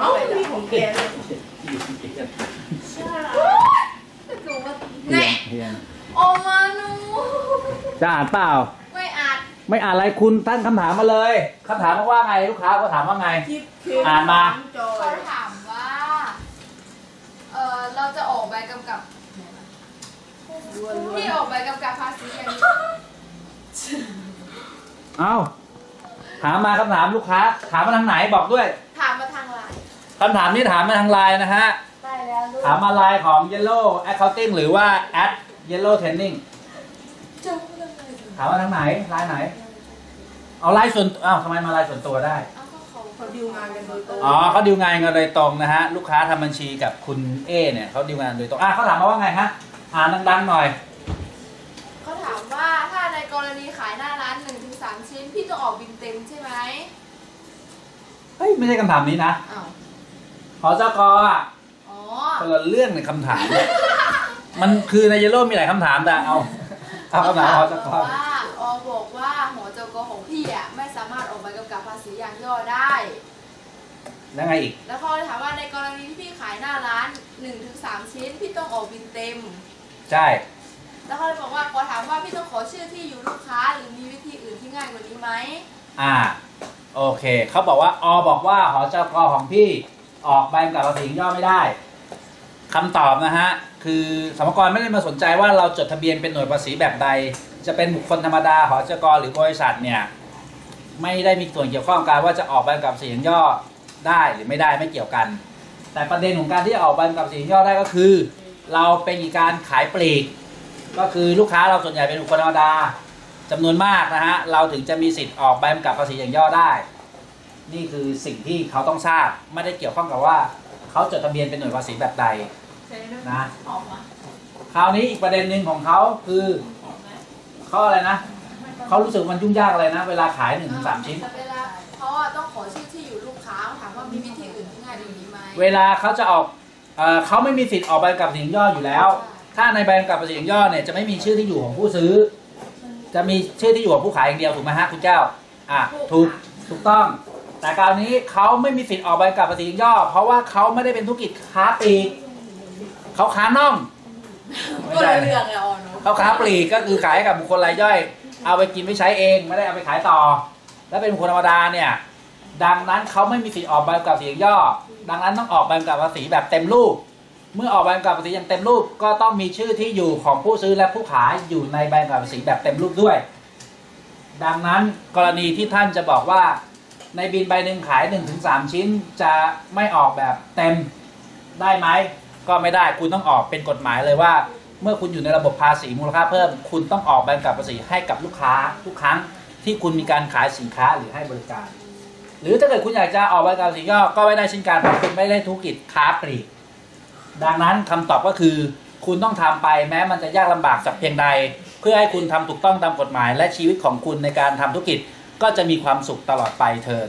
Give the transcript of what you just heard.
เอ้ามีของแกเลยดูว่าเฮียนเฮียนโอมานูจะอ่านเปล่า ไม่อาจไม่อ่านอะไรคุณตั้งคำถามมาเลยคำถามมาว่าไงลูกค้าก็ถามว่าไงทิปทิปอ่านมาจอเขายถามว่า เออเราจะออกใบกำกับล้วนล้วนที่ออกใบกำกับภาษีอย่างนี้เอ้าถามมาคำถามลูกค้า ถามมาทางไหนบอกด้วย คำถามนี้ถามมาทางไลน์นะฮะ ได้แล้วลูกถามมาไลน์ของ Yellow Accounting หรือว่า at Yellow Training จะพูดยังไงถึงถามมาทางไหนไลน์ไหน เอาไลน์ส่วนอ้าวทำไมมาไลน์ส่วนตัวได้ เอ้าก็เขาเขาดิวงานกันโดยตรงอ๋อเขาดีลงานกันโดยตรงนะฮะ ลูกค้าทำบัญชีกับคุณเอเนี่ยเขาดีลงานโดยตรงอะเขาถามมาว่าไงฮะอ่านดังๆหน่อย เขาถามว่าถ้าในกรณีขายหน้าร้าน1นถึงสชิ้น พี่ต้องออกบินเต็มใช่ไหมเฮ้ย ไม่ใช่คำถามนี้นะ อ้าว หอจกอะอ๋อคนละเรื่องในคำถาม มันคือในเยลโล่มีหลายคำถามแต่เอาเอาคำถามหอจกว่าออบอกว่าหอจกของพี่อะไม่สามารถออกใบกำกับภาษีอย่างย่อได้ แล้วไงอีก แล้วเขาเลยถามว่าในกรณีที่พี่ขายหน้าร้าน1นถึงสชิ้นพี่ต้องออกบินเต็ม ใช่ แล้วเขาเลยบอกว่าขอถามว่าพี่ต้องขอชื่อที่อยู่ลูกค้าหรือมีวิธีอื่นที่ง่ายกว่านี้ไหมอ่า โอเค เขาบอกว่าอบอกว่าหอจกของพี่ ออกใบกำกับภาษีย่อไม่ได้คำตอบนะฮะ คือสมกรไม่ได้มาสนใจว่าเราจดทะเบียนเป็นหน่วยภาษีแบบใด จะเป็นบุคคลธรรมดาหอจกหรือบริษัทเนี่ยไม่ได้มีส่วนเกี่ยวข้องกับการว่าจะออกใบกำกับภาษีย่อได้หรือไม่ได้ไม่เกี่ยวกัน แต่ประเด็นของการที่ออกใบกำกับภาษีย่อได้ก็คือ เราเป็นการขายปลีก ก็คือลูกค้าเราส่วนใหญ่เป็นบุคคลธรรมดาจำนวนมากนะฮะเราถึงจะมีสิทธิ์ออกใบกำกับภาษีอย่างย่อได้ นี่คือสิ่งที่เขาต้องทราบไม่ได้เกี่ยวข้องกับว่า เขาจดทะเบียนเป็นหน่วยภาษีแบบใดนะออกมาคราวนี้อีกประเด็นหนึ่งของเขาคือเขาอะไรนะเขารู้สึกมันยุ่งยากอะไรนะ เวลาขายหนึ่งถึงสามชิ้นแต่เวลาเขาอะต้องขอชื่อที่อยู่ลูกค้าถามว่ามีวิธีอื่นที่ง่ายกว่านี้ไหมเวลาเขาจะออกเอ่อเขาไม่มีสิทธิ์ออกใบกำกับภาษีอย่างย่ออยู่แล้ว ถ้าในใบกำกับภาษีอย่างย่อเนี่ยจะไม่มีชื่อที่อยู่ของผู้ซื้อ จะมีชื่อที่อยู่ของผู้ขายอย่างเดียวถูกไหมฮะคุณเจ้าอะถูกถูกต้อง แต่คราวนี้เขาไม่มีสิทธิ์ออกใบกำกับภาษีอย่างย่อ เพราะว่าเขาไม่ได้เป็นธุรกิจค้าปลีกเขาค้าน่องไม่ก็ใช่เลยเรื่องเลยอ๋อเนาะเขาค้าปลีกก็คือขายให้กับบุคคลรายย่อย เอาไปกินไม่ใช้เองไม่ได้เอาไปขายต่อ และเป็นบุคคลธรรมดาเนี่ย ดังนั้นเขาไม่มีสิทธิ์ออกใบกำกับภาษีอย่างย่อ ดังนั้นต้องออกใบกำกับภาษีแบบเต็มรูป เมื่อออกใบกำกับภาษีอย่างเต็มรูป ก็ต้องมีชื่อที่อยู่ของผู้ซื้อและผู้ขายอยู่ในใบกำกับภาษีแบบเต็มรูปด้วย ดังนั้นกรณีที่ท่านจะบอกว่า ในบินใบหนึ่งขาย1นถึงสชิ้นจะไม่ออกแบบเต็มได้ไหมก็ไม่ได้คุณต้องออกเป็นกฎหมายเลยว่า เมื่อคุณอยู่ในระบบภาษีมูลค่าเพิ่ม คุณต้องออกใบกำกับภาษีให้กับลูกค้าทุกครั้งที่คุณมีการขายสินค้าหรือให้บริการ หรือถ้าเกิดคุณอยากจะออกใบกำกับภาษีก็ก็ไม่ได้เช่นกันเพราะคุณไม่ได้ธุรกิจค้าปลีกดังนั้นคำตอบก็คือ คุณต้องทำไปแม้มันจะยากลำบากสักเพียงใด เพื่อให้คุณทำถูกต้องตามกฎหมาย และชีวิตของคุณในการทำธุรกิจ ก็จะมีความสุขตลอดไปเทิน